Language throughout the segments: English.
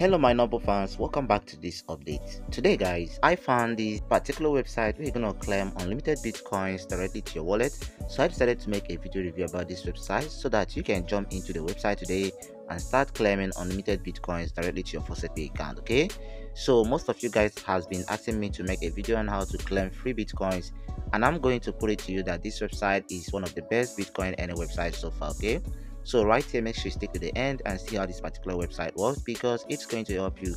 Hello my noble fans, welcome back to this update. Today guys, I found this particular website where you're gonna claim unlimited bitcoins directly to your wallet. So I decided to make a video review about this website so that you can jump into the website today and start claiming unlimited bitcoins directly to your Faucet Pay account, okay? So most of you guys has been asking me to make a video on how to claim free bitcoins and I'm going to put it to you that this website is one of the best bitcoin any website so far, okay? So right here make sure you stick to the end and see how this particular website works because it's going to help you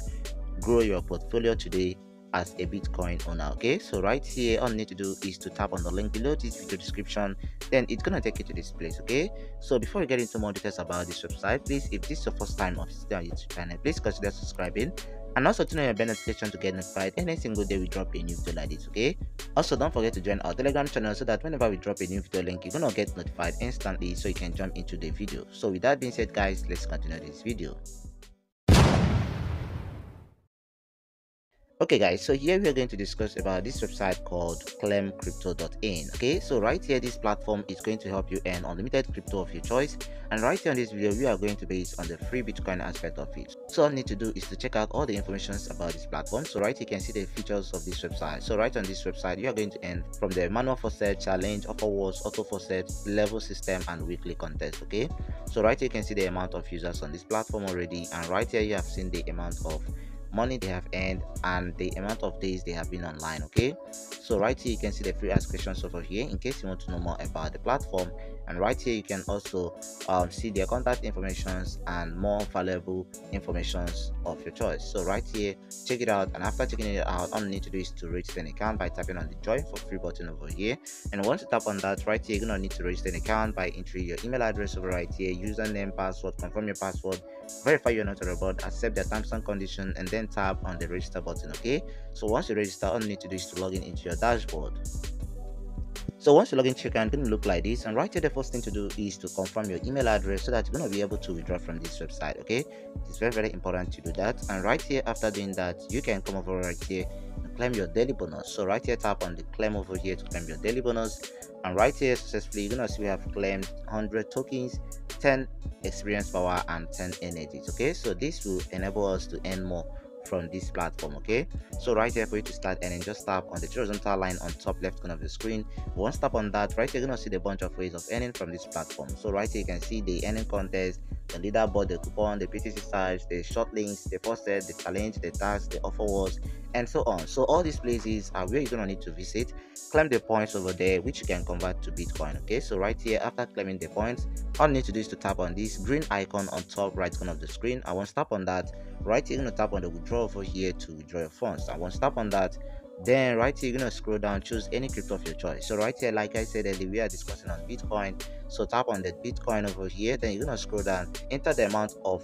grow your portfolio today as a bitcoin owner okay? So right here all you need to do is to tap on the link below this video description. Then it's gonna take you to this place okay? So before we get into more details about this website please if this is your first time of visiting our youtube channel please consider subscribing and also turn on your bell notification to get notified any single day we drop a new video like this okay? Also don't forget to join our telegram channel so that whenever we drop a new video link you're gonna get notified instantly so you can jump into the video. So with that being said guys let's continue this video okay guys so here we are going to discuss about this website called claimcrypto.in okay? So right here this platform is going to help you earn unlimited crypto of your choice. And right here on this video we are going to base on the free bitcoin aspect of it. So all you need to do is to check out all the information about this platform. So right here you can see the features of this website. So right on this website you are going to earn from the manual faucet challenge offer walls auto faucet level system and weekly contest okay? So right here you can see the amount of users on this platform already. And right here you have seen the amount of money they have earned and the amount of days they have been online okay? So right here you can see the free ask questions over here in case you want to know more about the platform. And right here you can also um, see their contact informations and more valuable informations of your choice. So right here check it out. And after checking it out all you need to do is to register an account by tapping on the join for free button over here. And once you tap on that right here you're gonna need to register an account by entering your email address over right here username password confirm your password verify you're not a robot accept the terms and conditions and then tap on the register button okay so once you register all you need to do is to log in into your dashboard so once you log into your account, it's going to look like this. And right here, the first thing to do is to confirm your email address so that you're going to be able to withdraw from this website. Okay, it's very very important to do that. And right here, after doing that, you can come over right here and claim your daily bonus. So right here, tap on the claim over here to claim your daily bonus. And right here, successfully, you're gonna see we have claimed 100 tokens, 10 experience power, and 10 energies. Okay, so this will enable us to earn more from this platform okay? So right here for you to start earning just tap on the horizontal line on top left corner of the screen. Once tap on that right here you're gonna see the bunch of ways of earning from this platform. So right here you can see the earning contest the leaderboard the coupon the btc size the short links the faucet the challenge the task the offer walls and so on. So all these places are where you're gonna need to visit. Claim the points over there which you can convert to bitcoin okay? So right here after claiming the points all you need to do is to tap on this green icon on top right corner of the screen. I want to tap on that right here you're gonna tap on the withdraw over here to withdraw your funds. I want to tap on that then right here you're gonna scroll down choose any crypto of your choice. So right here like i said earlier we are discussing on bitcoin. So tap on the bitcoin over here then you're gonna scroll down enter the amount of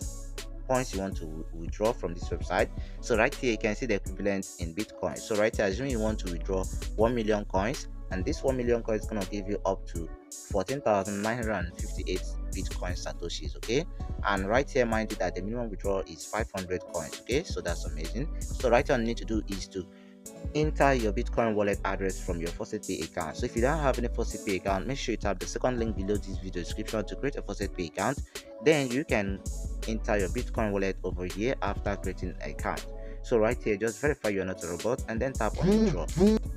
points you want to withdraw from this website. So right here you can see the equivalent in bitcoin. So right here assume you want to withdraw 1 million coins and this 1 million coins is going to give you up to 14,958 bitcoin satoshis okay? And right here mind you that the minimum withdrawal is 500 coins okay? So that's amazing. So right here you need to do is to enter your bitcoin wallet address from your faucet pay account. So if you don't have any faucet pay account make sure you tap the second link below this video description to create a faucet pay account. Then you can enter your bitcoin wallet over here after creating an account so right here just verify you're not a robot and then tap on withdraw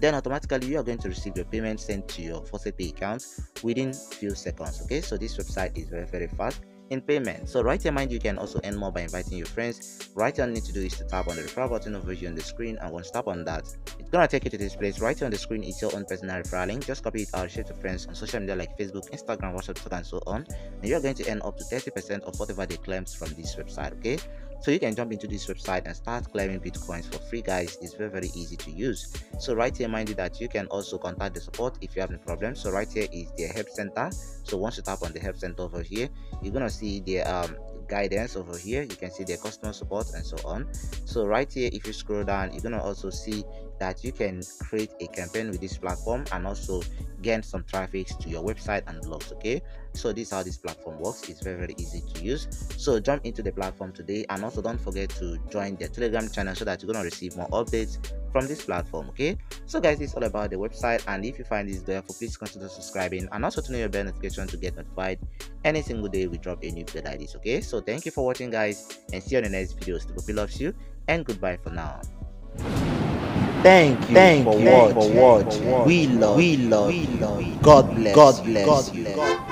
then automatically you are going to receive your payment sent to your faucet pay account within few seconds okay? So this website is very very fast in payment. So right here, mind you can also earn more by inviting your friends. Right all you need to do is to tap on the referral button over here on the screen and once tap on that, it's gonna take you to this place. Right here on the screen is your own personal referral link. Just copy it out, share it to friends on social media like Facebook, Instagram, WhatsApp, and so on. And you're going to earn up to 30% of whatever they claims from this website, okay? So you can jump into this website and start claiming bitcoins for free guys. It's very very easy to use. So right here mind you that you can also contact the support if you have any problems. So right here is their help center. So once you tap on the help center over here, you're gonna see the um guidance over here. You can see their customer support and so on. So right here if you scroll down you're gonna also see that you can create a campaign with this platform and also gain some traffic to your website and blogs okay? So this is how this platform works. It's very very easy to use. So jump into the platform today and also don't forget to join the telegram channel so that you're to receive more updates from this platform okay? So guys it's all about the website. And if you find this helpful please consider subscribing and also turn on your bell notification to get notified any single day we drop a new video like this okay? So thank you for watching guys and see you on the next video. Stevo P loves you and goodbye for now. Thank you, Thank for, you watch, for watching. We love, we love, we love. God bless, God bless, God bless.